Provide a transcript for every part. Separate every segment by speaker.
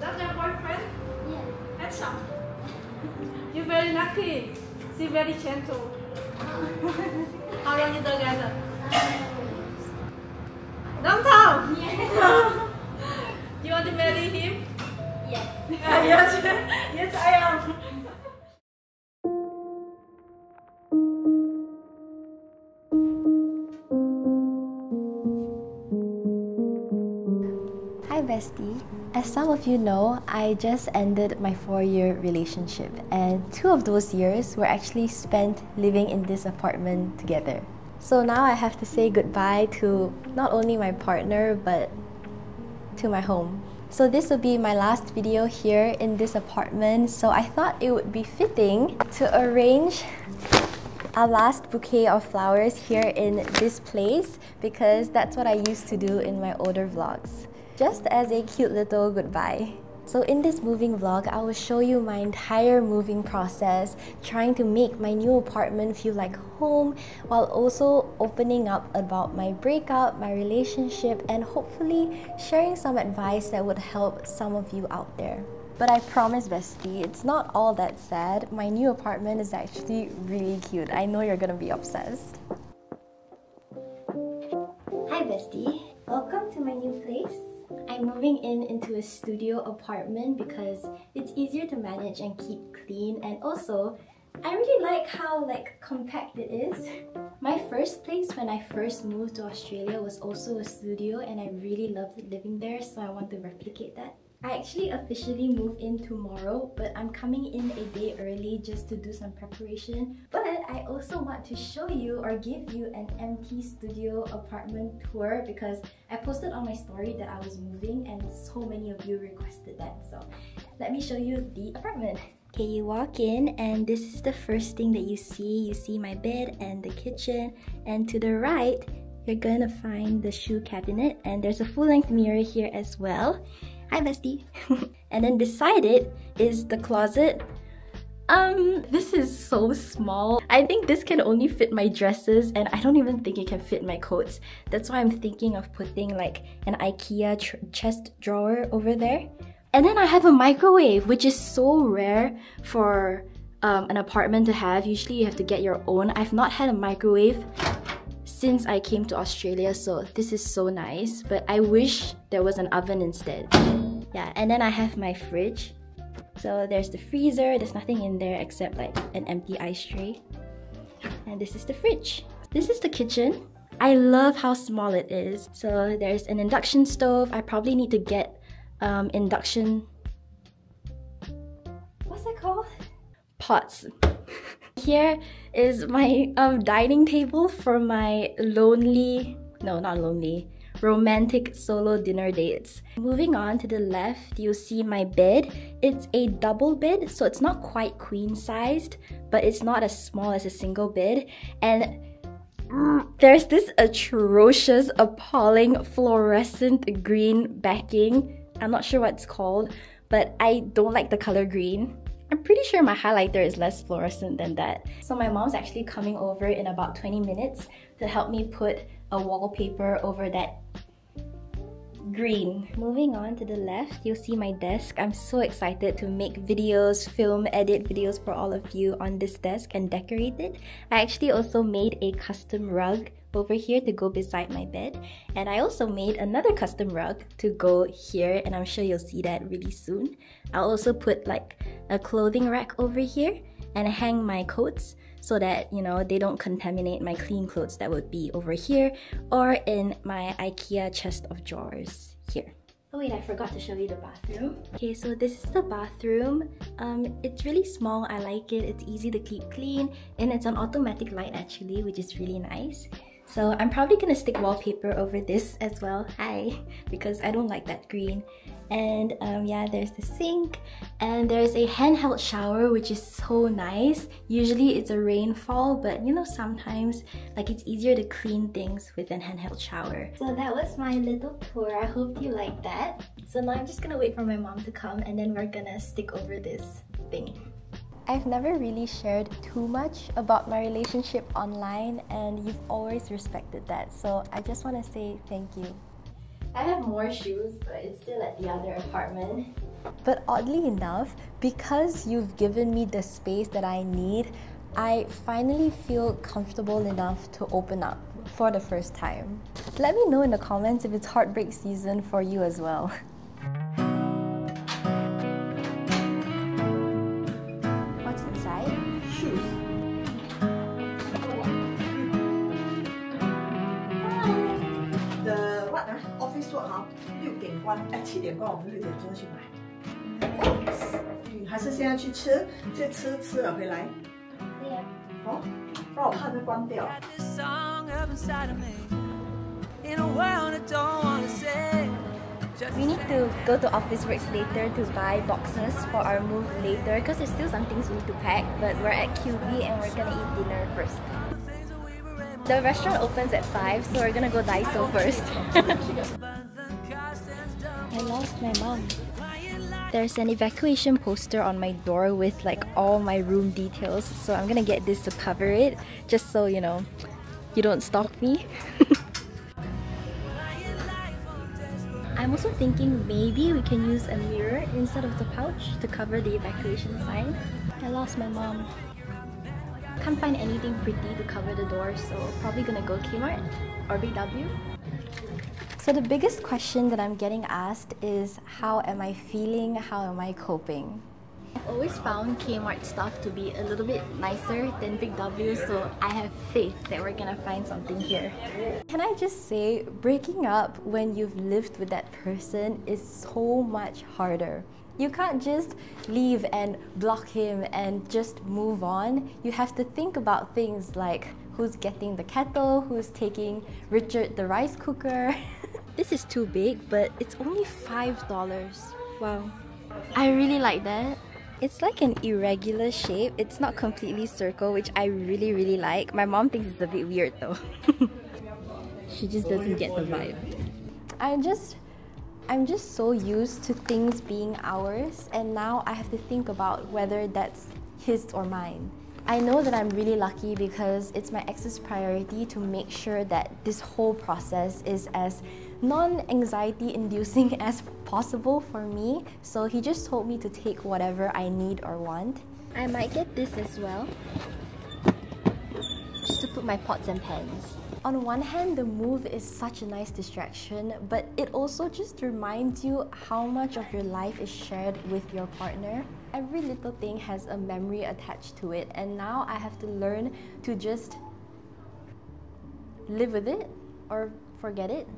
Speaker 1: That's your boyfriend?
Speaker 2: Yeah.
Speaker 1: Handsome. You're very lucky. She very gentle. How long you together? Long time.
Speaker 2: Yeah.
Speaker 1: you want to marry him?
Speaker 2: yes.
Speaker 1: Ah, yes, yes, I am.
Speaker 3: As some of you know, I just ended my four year relationship, and two of those years were actually spent living in this apartment together. So now I have to say goodbye to not only my partner, but to my home. So this will be my last video here in this apartment, so I thought it would be fitting to arrange a last bouquet of flowers here in this place because that's what I used to do in my older vlogs just as a cute little goodbye. So in this moving vlog, I will show you my entire moving process, trying to make my new apartment feel like home while also opening up about my breakup, my relationship, and hopefully sharing some advice that would help some of you out there. But I promise, bestie, it's not all that sad. My new apartment is actually really cute. I know you're gonna be obsessed. Hi, bestie. Welcome to my new place. I'm moving in into a studio apartment because it's easier to manage and keep clean and also I really like how like compact it is. My first place when I first moved to Australia was also a studio and I really loved living there so I want to replicate that. I actually officially move in tomorrow, but I'm coming in a day early just to do some preparation. But I also want to show you or give you an empty studio apartment tour because I posted on my story that I was moving and so many of you requested that. So let me show you the apartment. Okay, you walk in and this is the first thing that you see. You see my bed and the kitchen and to the right, you're gonna find the shoe cabinet and there's a full-length mirror here as well. Hi, bestie. and then beside it is the closet. Um, this is so small. I think this can only fit my dresses and I don't even think it can fit my coats. That's why I'm thinking of putting like an Ikea chest drawer over there. And then I have a microwave, which is so rare for um, an apartment to have. Usually you have to get your own. I've not had a microwave since I came to Australia, so this is so nice. But I wish there was an oven instead. Yeah, and then I have my fridge. So there's the freezer, there's nothing in there except like an empty ice tray. And this is the fridge. This is the kitchen. I love how small it is. So there's an induction stove. I probably need to get um, induction... What's that called? Pots. Here is my um, dining table for my lonely... No, not lonely romantic solo dinner dates. Moving on to the left, you'll see my bed. It's a double bed, so it's not quite queen sized, but it's not as small as a single bed. And there's this atrocious, appalling fluorescent green backing. I'm not sure what it's called, but I don't like the color green. I'm pretty sure my highlighter is less fluorescent than that. So my mom's actually coming over in about 20 minutes to help me put a wallpaper over that green. Moving on to the left, you'll see my desk. I'm so excited to make videos, film, edit videos for all of you on this desk and decorate it. I actually also made a custom rug over here to go beside my bed and I also made another custom rug to go here and I'm sure you'll see that really soon. I'll also put like a clothing rack over here and hang my coats so that you know they don't contaminate my clean clothes that would be over here or in my IKEA chest of drawers here. Oh wait, I forgot to show you the bathroom. Okay, so this is the bathroom. Um, it's really small, I like it. It's easy to keep clean and it's an automatic light actually, which is really nice. So I'm probably gonna stick wallpaper over this as well. Hi, because I don't like that green. And um, yeah, there's the sink and there's a handheld shower, which is so nice. Usually it's a rainfall, but you know, sometimes like it's easier to clean things with an handheld shower. So that was my little tour. I hope you like that. So now I'm just gonna wait for my mom to come and then we're gonna stick over this thing. I've never really shared too much about my relationship online and you've always respected that. So I just want to say thank you.
Speaker 4: I have more shoes, but it's still at the other apartment.
Speaker 3: But oddly enough, because you've given me the space that I need, I finally feel comfortable enough to open up for the first time. Let me know in the comments if it's heartbreak season for you as well. we need to go to Officeworks later to buy boxes for our move later because there's still some things we need to pack but we're at QV and we're gonna eat dinner first. The restaurant opens at 5 so we're gonna go Daiso first lost my mom. There's an evacuation poster on my door with like all my room details, so I'm gonna get this to cover it just so you know you don't stalk me. I'm also thinking maybe we can use a mirror instead of the pouch to cover the evacuation sign. I lost my mom. Can't find anything pretty to cover the door, so probably gonna go Kmart or Big W. So the biggest question that I'm getting asked is how am I feeling? How am I coping? I've always found Kmart stuff to be a little bit nicer than Big W, so I have faith that we're gonna find something here. Can I just say, breaking up when you've lived with that person is so much harder. You can't just leave and block him and just move on. You have to think about things like who's getting the kettle, who's taking Richard the rice cooker. this is too big, but it's only $5. Wow. I really like that. It's like an irregular shape. It's not completely circle, which I really, really like. My mom thinks it's a bit weird though. she just doesn't get the vibe. I'm just I'm just so used to things being ours and now I have to think about whether that's his or mine. I know that I'm really lucky because it's my ex's priority to make sure that this whole process is as non-anxiety inducing as possible for me. So he just told me to take whatever I need or want. I might get this as well. Just to put my pots and pans. On one hand, the move is such a nice distraction, but it also just reminds you how much of your life is shared with your partner. Every little thing has a memory attached to it, and now I have to learn to just live with it or forget it.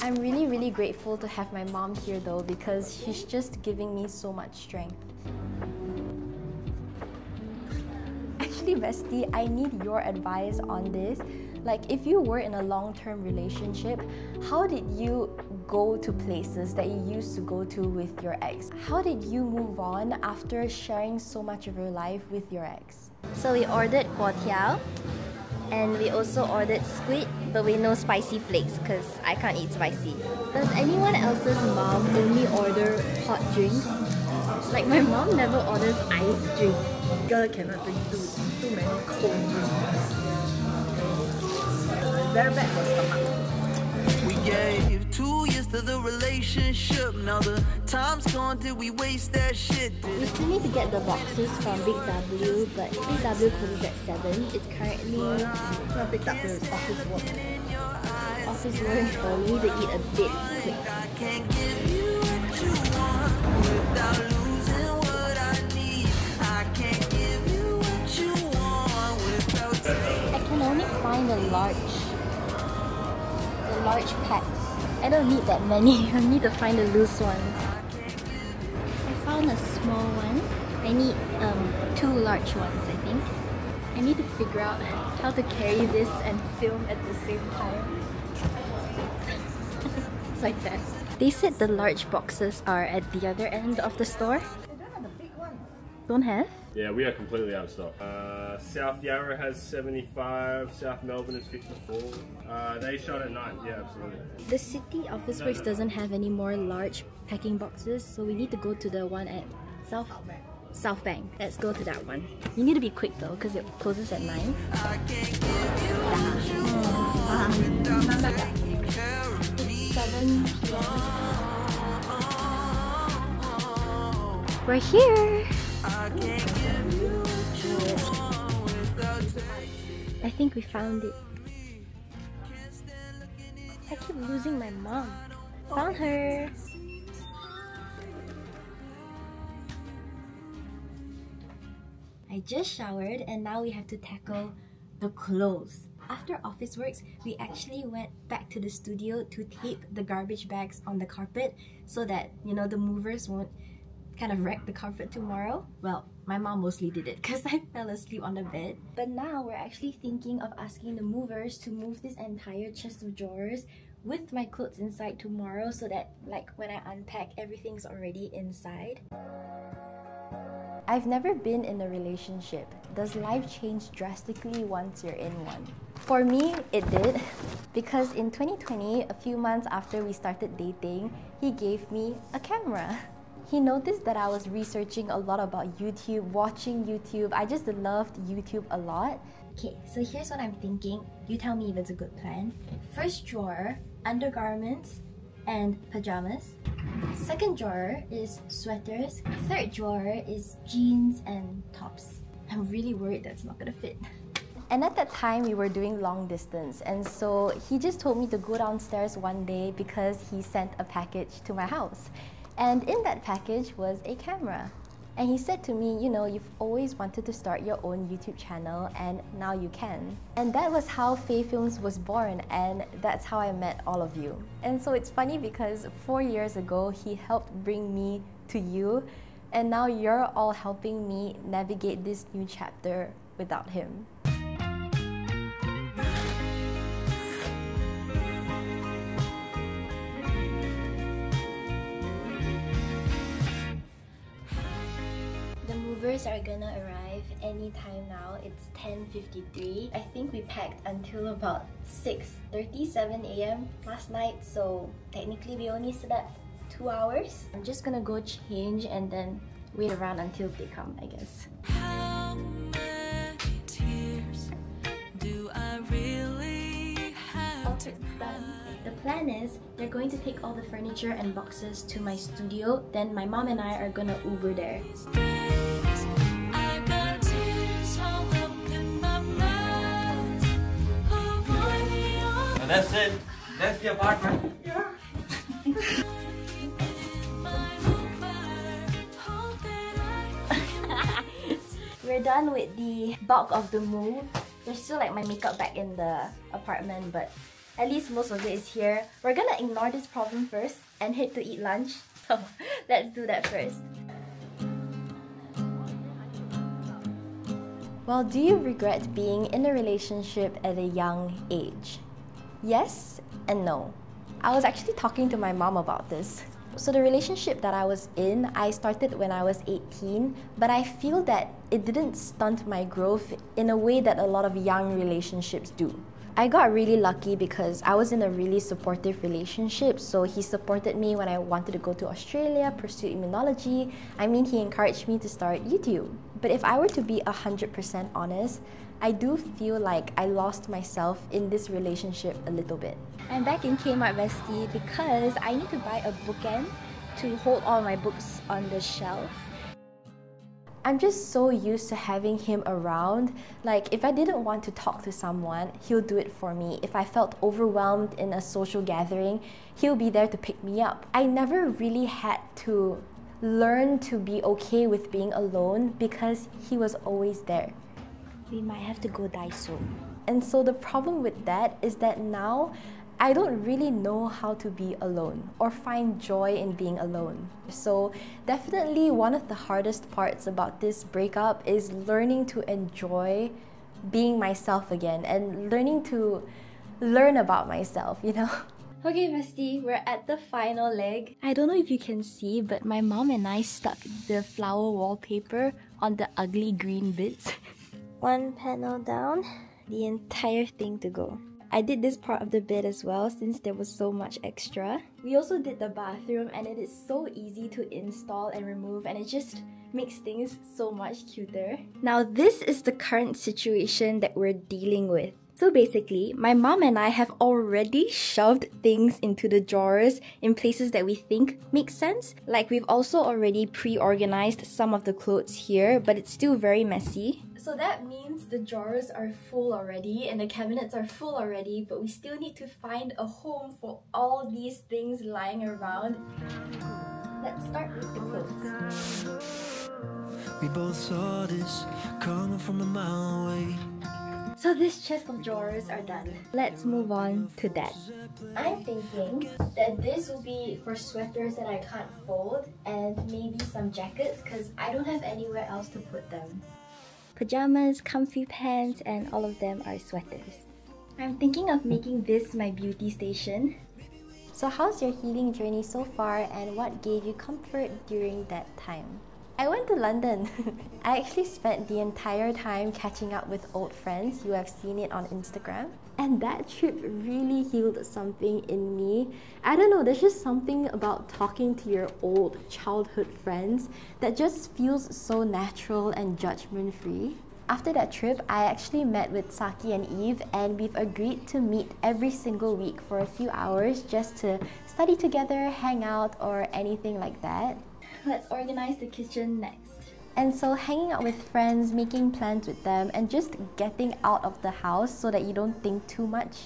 Speaker 3: I'm really, really grateful to have my mom here though because she's just giving me so much strength. Actually, bestie, I need your advice on this. Like, if you were in a long term relationship, how did you go to places that you used to go to with your ex? How did you move on after sharing so much of your life with your ex? So, we ordered guo tiao and we also ordered squid, but with no spicy flakes because I can't eat spicy. Does anyone else's mom only order hot drinks? Like, my mom never orders ice drinks.
Speaker 5: Girl cannot drink too too many cold drinks. Very bad for stomach.
Speaker 6: We gave two years to the relationship. Now the time's gone. Did we waste that shit? Did
Speaker 3: We still need to get the boxes from Big W, but Big W closes at 7. It's currently
Speaker 5: Not picked up the office work.
Speaker 3: office work, so we need to eat a bit quick.
Speaker 6: I can't give you what you want without losing what I need. I can't give you what you want without
Speaker 3: I can only find a large, the large packs. I don't need that many. I need to find the loose ones. I found a small one. I need um, two large ones, I think. I need to figure out how to carry this and film at the same time. It's like that. They said the large boxes are at the other end of the store.
Speaker 5: They don't have the big ones.
Speaker 3: Don't have?
Speaker 7: Yeah, we are completely out of stock. Uh, South Yarra has 75, South Melbourne is 54. Uh, they shot at 9, yeah, absolutely.
Speaker 3: The city Officeworks doesn't have any more large packing boxes, so we need to go to the one at South South Bank. Let's go to that one. You need to be quick though, because it closes at 9.
Speaker 6: I can't give you what you want without taking care of me.
Speaker 3: It's 7 We're here! I think we found it. I keep losing my mom. Found her! I just showered and now we have to tackle the clothes. After Officeworks, we actually went back to the studio to tape the garbage bags on the carpet so that, you know, the movers won't kind of wreck the carpet tomorrow. Well, my mom mostly did it because I fell asleep on the bed. But now we're actually thinking of asking the movers to move this entire chest of drawers with my clothes inside tomorrow so that like when I unpack everything's already inside. I've never been in a relationship. Does life change drastically once you're in one? For me, it did. Because in 2020, a few months after we started dating, he gave me a camera. He noticed that I was researching a lot about YouTube, watching YouTube. I just loved YouTube a lot. Okay, so here's what I'm thinking. You tell me if it's a good plan. First drawer, undergarments and pajamas. Second drawer is sweaters. Third drawer is jeans and tops. I'm really worried that's not gonna fit. And at that time, we were doing long distance, and so he just told me to go downstairs one day because he sent a package to my house. And in that package was a camera. And he said to me, you know, you've always wanted to start your own YouTube channel and now you can. And that was how Faye Films was born and that's how I met all of you. And so it's funny because four years ago, he helped bring me to you and now you're all helping me navigate this new chapter without him. Movers are gonna arrive anytime now. It's 10.53. I think we packed until about 6.37 a.m. last night, so technically we only slept two hours. I'm just gonna go change and then wait around until they come, I guess.
Speaker 6: How many tears do I really have
Speaker 3: After it's done. The plan is they're going to take all the furniture and boxes to my studio. Then my mom and I are gonna Uber there.
Speaker 8: That's it. That's the apartment.
Speaker 6: I
Speaker 3: We're done with the bulk of the move. There's still like my makeup back in the apartment, but at least most of it is here. We're gonna ignore this problem first and head to eat lunch. So let's do that first. Well, do you regret being in a relationship at a young age? Yes and no. I was actually talking to my mom about this. So, the relationship that I was in, I started when I was 18, but I feel that it didn't stunt my growth in a way that a lot of young relationships do. I got really lucky because I was in a really supportive relationship. So he supported me when I wanted to go to Australia, pursue immunology. I mean, he encouraged me to start YouTube. But if I were to be 100% honest, I do feel like I lost myself in this relationship a little bit. I'm back in Kmart Bestie because I need to buy a bookend to hold all my books on the shelf. I'm just so used to having him around. Like, if I didn't want to talk to someone, he'll do it for me. If I felt overwhelmed in a social gathering, he'll be there to pick me up. I never really had to learn to be okay with being alone because he was always there. We might have to go Daiso. And so the problem with that is that now I don't really know how to be alone or find joy in being alone. So, definitely one of the hardest parts about this breakup is learning to enjoy being myself again and learning to learn about myself, you know? Okay, bestie, we're at the final leg. I don't know if you can see, but my mom and I stuck the flower wallpaper on the ugly green bits. One panel down, the entire thing to go. I did this part of the bed as well since there was so much extra. We also did the bathroom and it is so easy to install and remove and it just makes things so much cuter. Now this is the current situation that we're dealing with. So basically, my mom and I have already shoved things into the drawers in places that we think make sense. Like we've also already pre-organized some of the clothes here, but it's still very messy. So that means the drawers are full already and the cabinets are full already, but we still need to find a home for all these things lying around. Let's start with the clothes.
Speaker 6: We both saw this coming from a mile away.
Speaker 3: So this chest of drawers are done. Let's move on to that.
Speaker 4: I'm thinking that this will be for sweaters that I can't fold and maybe some jackets because I don't have anywhere else to put them.
Speaker 3: Pajamas, comfy pants, and all of them are sweaters. I'm thinking of making this my beauty station. So how's your healing journey so far and what gave you comfort during that time? I went to London. I actually spent the entire time catching up with old friends. You have seen it on Instagram. And that trip really healed something in me. I don't know, there's just something about talking to your old childhood friends that just feels so natural and judgment free. After that trip, I actually met with Saki and Eve, and we've agreed to meet every single week for a few hours just to study together, hang out, or anything like that.
Speaker 4: Let's organize the kitchen next.
Speaker 3: And so, hanging out with friends, making plans with them, and just getting out of the house so that you don't think too much,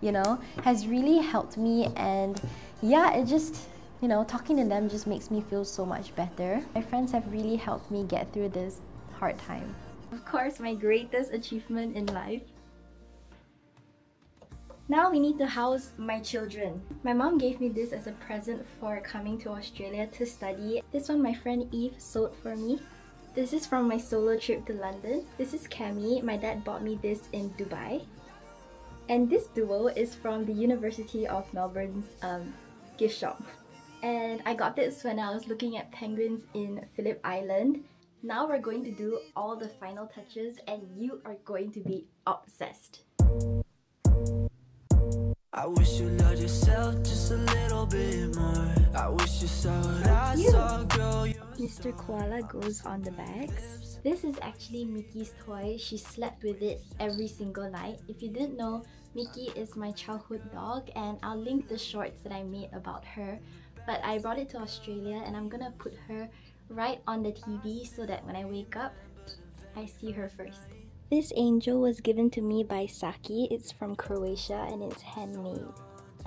Speaker 3: you know, has really helped me. And yeah, it just, you know, talking to them just makes me feel so much better. My friends have really helped me get through this hard time. Of course, my greatest achievement in life. Now we need to house my children. My mom gave me this as a present for coming to Australia to study. This one my friend Eve sewed for me. This is from my solo trip to London. This is Cami. My dad bought me this in Dubai. And this duo is from the University of Melbourne's um, gift shop. And I got this when I was looking at penguins in Phillip Island. Now we're going to do all the final touches and you are going to be obsessed.
Speaker 6: I wish you loved yourself just a little bit more. I wish you saw what I saw, girl.
Speaker 3: Mr. Koala goes on the bags. This is actually Miki's toy. She slept with it every single night. If you didn't know, Mickey is my childhood dog and I'll link the shorts that I made about her. But I brought it to Australia and I'm gonna put her right on the TV so that when I wake up, I see her first. This angel was given to me by Saki. It's from Croatia and it's handmade.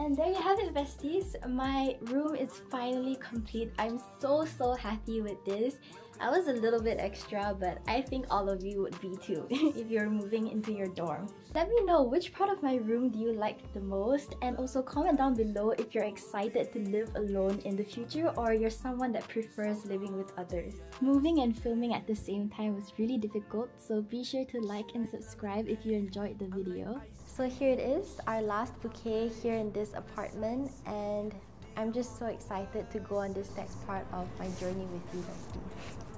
Speaker 3: And there you have it, besties. My room is finally complete. I'm so, so happy with this. I was a little bit extra, but I think all of you would be too if you're moving into your dorm. Let me know which part of my room do you like the most and also comment down below if you're excited to live alone in the future or you're someone that prefers living with others. Moving and filming at the same time was really difficult, so be sure to like and subscribe if you enjoyed the video. So here it is, our last bouquet here in this apartment and I'm just so excited to go on this next part of my journey with you besties.